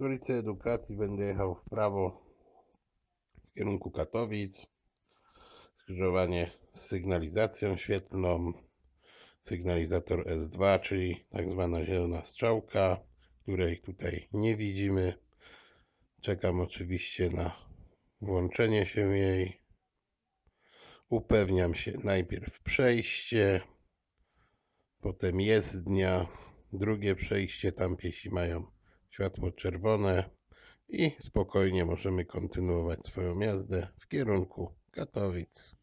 ulicy Edukacji będę jechał w prawo w kierunku Katowic. Skrzyżowanie z sygnalizacją świetlną. Sygnalizator S2, czyli tak zwana zielona strzałka, której tutaj nie widzimy. Czekam oczywiście na włączenie się jej. Upewniam się najpierw przejście, potem jezdnia, drugie przejście, tam piesi mają światło czerwone i spokojnie możemy kontynuować swoją jazdę w kierunku Katowic.